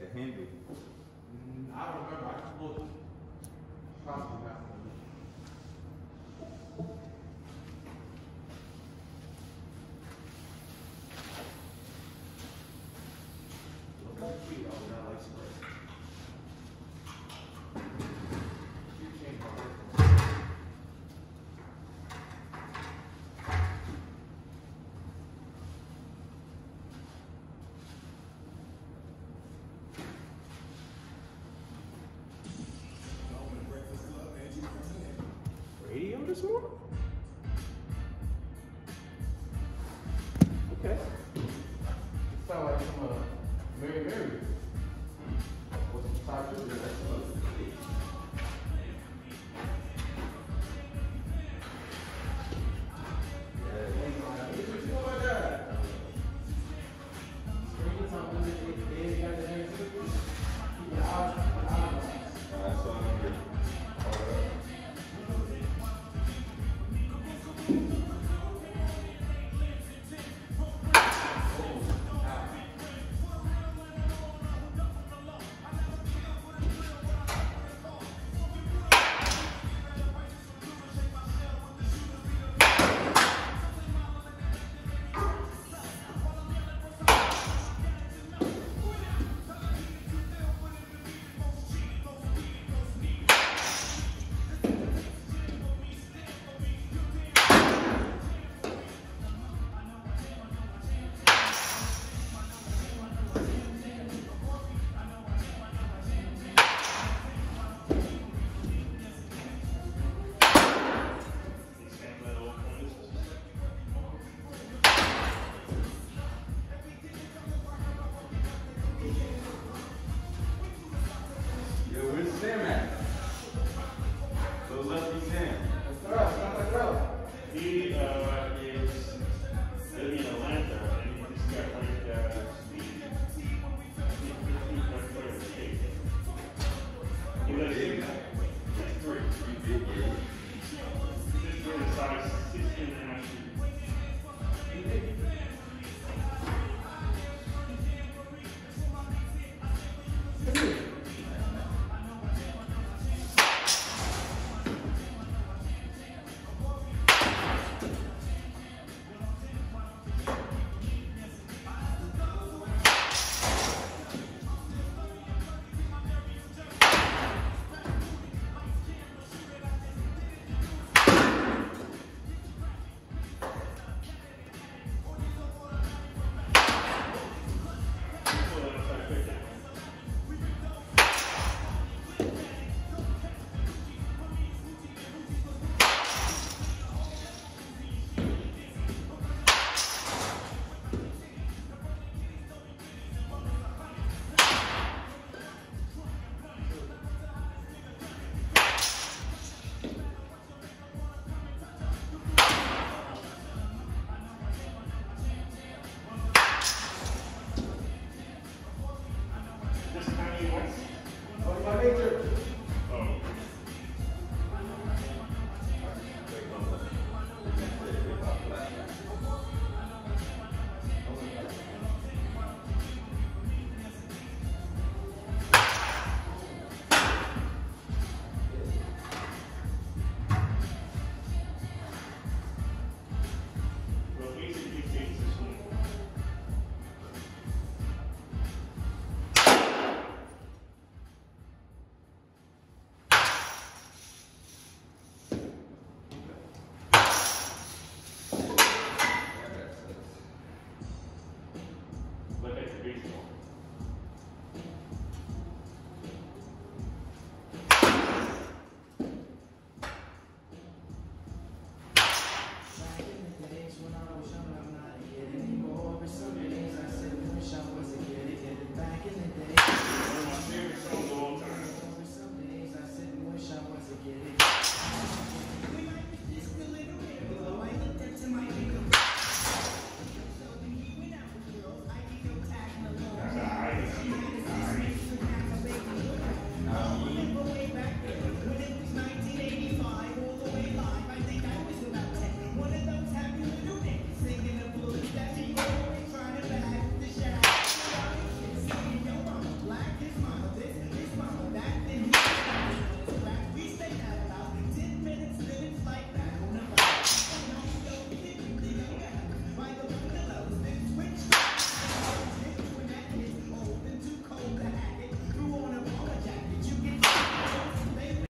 like to handle you. I remember this morning? Okay. It like some uh, Mary Mary. What's the title? Казахстан Президент. И э,